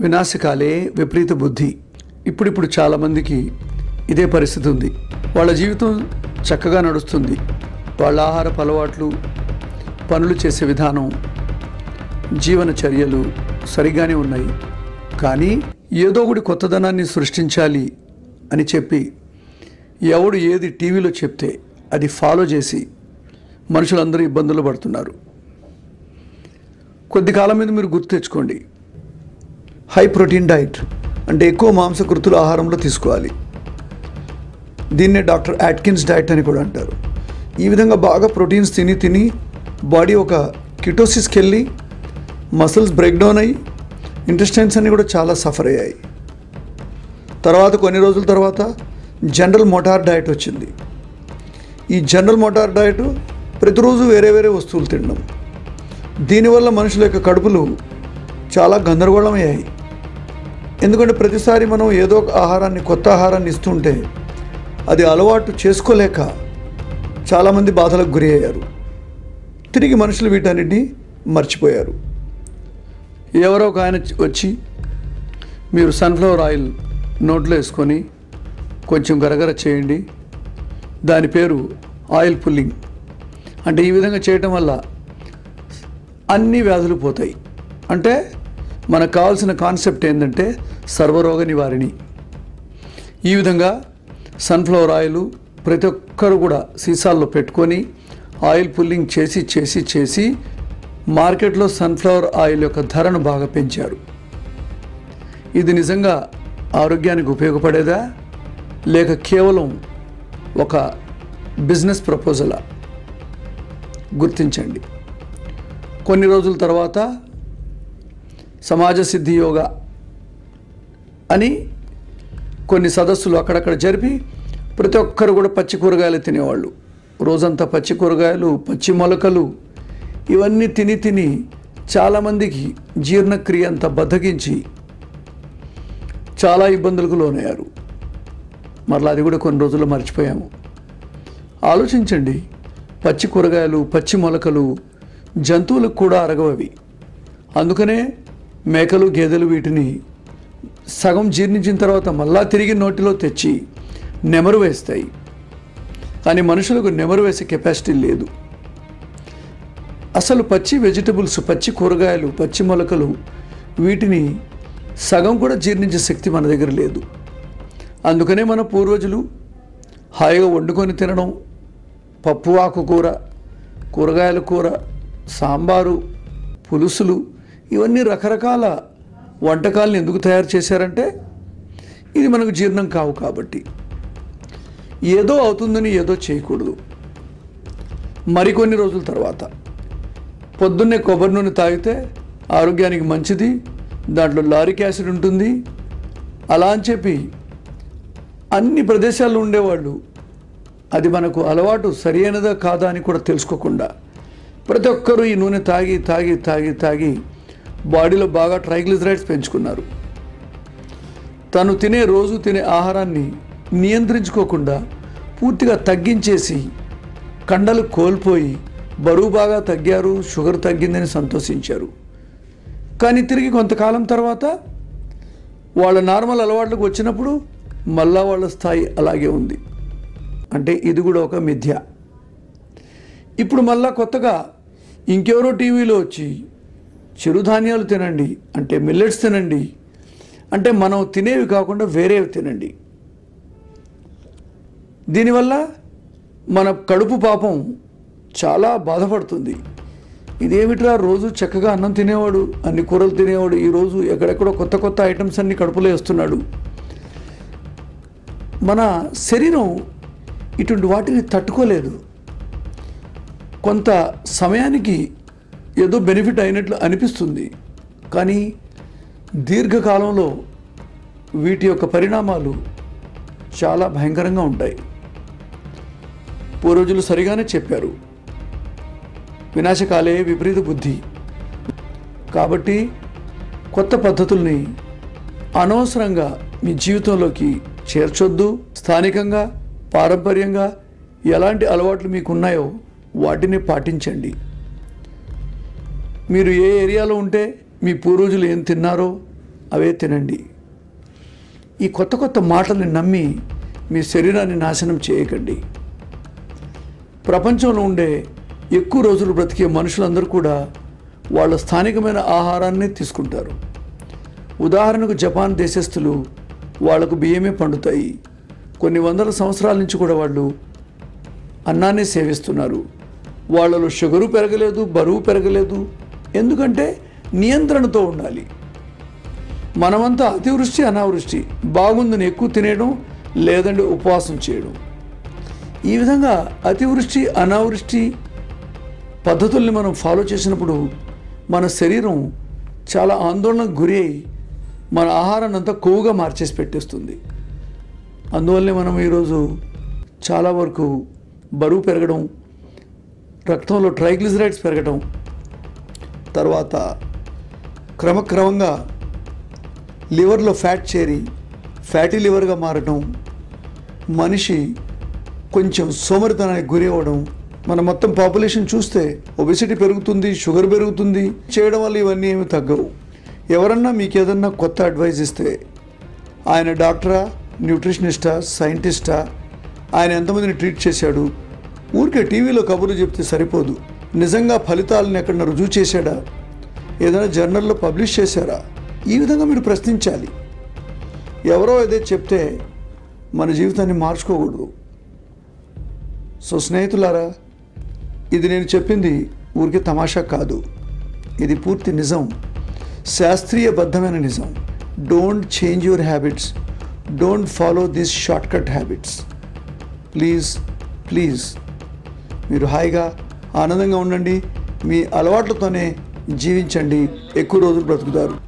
వినాశకాలే విపరీత బుద్ధి. ఇప్పుడిప్పుడు చాలామందికి ఇదే పరిస్థితి ఉంది. వాళ్ళ జీవితం చక్కగా నడుస్తుంది. వాళ్ళ ఆహారపు అలవాట్లు పనులు చేసే విధానం జీవన చర్యలు సరిగానే ఉన్నాయి. కానీ ఏదో ఒకటి కొత్తదనాన్ని సృష్టించాలి అని చెప్పి ఎవడు ఏది టీవీలో చెప్తే అది ఫాలో చేసి మనుషులందరూ ఇబ్బందులు పడుతున్నారు. కొద్ది కాలం మీద మీరు గుర్తు తెచ్చుకోండి. హై ప్రోటీన్ డైట్ అంటే ఎక్కువ మాంసకృతులు ఆహారంలో తీసుకోవాలి. దీన్నే డాక్టర్ యాట్కిన్స్ డైట్ అని కూడా అంటారు. ఈ విధంగా బాగా ప్రోటీన్స్ తిని తిని బాడీ ఒక కిటోసిస్కి వెళ్ళి మసిల్స్ బ్రేక్ డౌన్ అయ్యి ఇంటెస్టైన్స్ అన్నీ కూడా చాలా సఫర్ అయ్యాయి. తర్వాత కొన్ని రోజుల తర్వాత జనరల్ మోటార్ డైట్ వచ్చింది. ఈ జనరల్ మోటార్ డైట్ ప్రతిరోజు వేరే వేరే వస్తువులు తినడం. దీనివల్ల మనుషుల యొక్క కడుపులు చాలా గందరగోళమయ్యాయి. ఎందుకంటే ప్రతిసారి మనం ఏదో ఒక ఆహారాన్ని కొత్త ఆహారాన్ని ఇస్తుంటే అది అలవాటు చేసుకోలేక చాలామంది బాధలకు గురి అయ్యారు. తిరిగి మనుషులు వీటన్నిటిని మర్చిపోయారు. ఎవరో ఒక ఆయన వచ్చి మీరు సన్ఫ్లవర్ ఆయిల్ నోట్లో వేసుకొని కొంచెం గరగర చేయండి. దాని పేరు ఆయిల్ పుల్లింగ్. అంటే ఈ విధంగా చేయటం వల్ల అన్ని వ్యాధులు పోతాయి. అంటే మనకు కావాల్సిన కాన్సెప్ట్ ఏంటంటే సర్వరోగ నివారిణి. ఈ విధంగా సన్ఫ్లవర్ ఆయిల్ ప్రతి ఒక్కరు కూడా సీసాల్లో పెట్టుకొని ఆయిల్ పుల్లింగ్ చేసి చేసి చేసి మార్కెట్లో సన్ఫ్లవర్ ఆయిల్ యొక్క ధరను బాగా పెంచారు. ఇది నిజంగా ఆరోగ్యానికి ఉపయోగపడేదా? లేక కేవలం ఒక బిజినెస్ ప్రపోజలా? గుర్తించండి. కొన్ని రోజుల తర్వాత సమాజ సిద్ధి యోగా అని కొన్ని సదస్సులు అక్కడక్కడ జరిపి ప్రతి ఒక్కరు కూడా పచ్చి కూరగాయలు తినేవాళ్ళు. రోజంతా పచ్చి కూరగాయలు పచ్చి మొలకలు ఇవన్నీ తిని తిని చాలామందికి జీర్ణక్రియ అంతా బద్దకించి చాలా ఇబ్బందులకు లోనయ్యారు. మరలా అది కూడా కొన్ని రోజుల్లో మర్చిపోయాము. ఆలోచించండి పచ్చి కూరగాయలు పచ్చి మొలకలు జంతువులకు కూడా అరగవవి అందుకనే మేకలు గేదెలు వీటిని సగం జీర్ణించిన తర్వాత మళ్ళా తిరిగి నోటిలో తెచ్చి నెమరు వేస్తాయి. కానీ మనుషులకు నెమరు వేసే కెపాసిటీ లేదు. అసలు పచ్చి వెజిటబుల్స్ పచ్చి కూరగాయలు పచ్చి మొలకలు వీటిని సగం కూడా జీర్ణించే శక్తి మన దగ్గర లేదు. అందుకనే మన పూర్వజులు హాయిగా వండుకొని తినడం పప్పు ఆకు కూర కూరగాయల కూర సాంబారు పులుసులు ఇవన్నీ రకరకాల వంటకాలను ఎందుకు తయారు చేశారంటే ఇది మనకు జీర్ణం కావు కాబట్టి. ఏదో అవుతుందని ఏదో చేయకూడదు. మరికొన్ని రోజుల తర్వాత. పొద్దున్నే కొబ్బరి నూనె తాగితే ఆరోగ్యానికి మంచిది దాంట్లో లారిక్ యాసిడ్ ఉంటుంది. అలా అని చెప్పి అన్ని ప్రదేశాల్లో ఉండేవాళ్ళు. అది మనకు అలవాటు సరైనదా కాదా అని కూడా తెలుసుకోకుండా ప్రతి ఒక్కరూ ఈ నూనె తాగి తాగి తాగి తాగి బాడీలో బాగా ట్రైగ్లిజరైడ్స్ పెంచుకున్నారు. తను తినే రోజు తినే ఆహారాన్ని నియంత్రించుకోకుండా పూర్తిగా తగ్గించేసి కండలు కోల్పోయి బరువు బాగా తగ్గారు షుగర్ తగ్గిందని సంతోషించారు. కానీ తిరిగి కొంతకాలం తర్వాత వాళ్ళ నార్మల్ అలవాట్లకు వచ్చినప్పుడు మళ్ళా వాళ్ళ స్థాయి అలాగే ఉంది. అంటే ఇది కూడా ఒక మిథ్య. ఇప్పుడు మళ్ళా కొత్తగా ఇంకెవరో టీవీలో వచ్చి చిరుధాన్యాలు తినండి అంటే మిల్లెట్స్ తినండి అంటే మనం తినేవి కాకుండా వేరేవి తినండి. దీనివల్ల మన కడుపు పాపం చాలా బాధపడుతుంది. ఇదేమిట్రా రోజు చక్కగా అన్నం తినేవాడు అన్ని కూరలు తినేవాడు ఈరోజు ఎక్కడెక్కడో కొత్త కొత్త ఐటమ్స్ అన్ని కడుపులో వేస్తున్నాడు. మన శరీరం ఇటువంటి వాటిని తట్టుకోలేదు. కొంత సమయానికి ఏదో బెనిఫిట్ అయినట్లు అనిపిస్తుంది. కానీ దీర్ఘకాలంలో వీటి యొక్క పరిణామాలు చాలా భయంకరంగా ఉంటాయి. పూర్వజులు సరిగానే చెప్పారు. వినాశకాలే విపరీత బుద్ధి. కాబట్టి కొత్త పద్ధతుల్ని అనవసరంగా మీ జీవితంలోకి చేర్చొద్దు. స్థానికంగా పారంపర్యంగా ఎలాంటి అలవాట్లు మీకు ఉన్నాయో వాటిని పాటించండి. మీరు ఏ ఏరియాలో ఉంటే మీ పూర్వజులు ఏం తిన్నారో అవే తినండి. ఈ కొత్త కొత్త మాటల్ని నమ్మి మీ శరీరాన్ని నాశనం చేయకండి. ప్రపంచంలో ఉండే ఎక్కువ రోజులు బ్రతికే మనుషులందరూ కూడా వాళ్ళ స్థానికమైన ఆహారాన్ని తీసుకుంటారు. ఉదాహరణకు జపాన్ దేశస్థులు వాళ్ళకు బియ్యమే పండుతాయి. కొన్ని వందల సంవత్సరాల నుంచి కూడా వాళ్ళు అన్నాన్ని సేవిస్తున్నారు. వాళ్ళలో షుగరు పెరగలేదు బరువు పెరగలేదు ఎందుకంటే నియంత్రణతో ఉండాలి. మనమంతా అతివృష్టి అనావృష్టి బాగుందని ఎక్కువ తినేయడం లేదంటే ఉపవాసం చేయడం. ఈ విధంగా అతివృష్టి అనావృష్టి పద్ధతుల్ని మనం ఫాలో చేసినప్పుడు మన శరీరం చాలా ఆందోళనకు గురి అయి మన ఆహారాన్ని అంతా కొవ్వుగా మార్చేసి పెట్టేస్తుంది. అందువల్లే మనం ఈరోజు చాలా వరకు బరువు పెరగడం రక్తంలో ట్రైగ్లిజరైడ్స్ పెరగడం తర్వాత క్రమక్రమంగా లివర్లో ఫ్యాట్ చేరి ఫ్యాటీ లివర్గా మారటం మనిషి కొంచెం సోమరితనానికి గురి అవ్వడం మన మొత్తం పాపులేషన్ చూస్తే ఒబెసిటీ పెరుగుతుంది షుగర్ పెరుగుతుంది చేయడం వల్ల ఇవన్నీ ఏమి తగ్గవు. ఎవరన్నా మీకు ఏదన్నా కొత్త అడ్వైజ్ ఇస్తే ఆయన డాక్టరా న్యూట్రిషనిస్టా సైంటిస్టా ఆయన ఎంతమందిని ట్రీట్ చేశాడు ఊరికే టీవీలో కబుర్లు చెప్తే సరిపోదు. నిజంగా ఫలితాలను ఎక్కడన్నా రుజువు చేశాడా? ఏదైనా జర్నల్లో పబ్లిష్ చేశారా? ఈ విధంగా మీరు ప్రశ్నించాలి. ఎవరో ఏదో చెప్తే మన జీవితాన్ని మార్చుకోకూడదు. సో స్నేహితులారా ఇది నేను చెప్పింది ఊరికి తమాషా కాదు. ఇది పూర్తి నిజం. శాస్త్రీయబద్ధమైన నిజం. Don't change your habits don't follow this shortcut habits please please మీరు హాయిగా ఆనందంగా ఉండండి. మీ అలవాట్లతోనే జీవించండి. ఎక్కువ రోజులు బ్రతుకుతారు.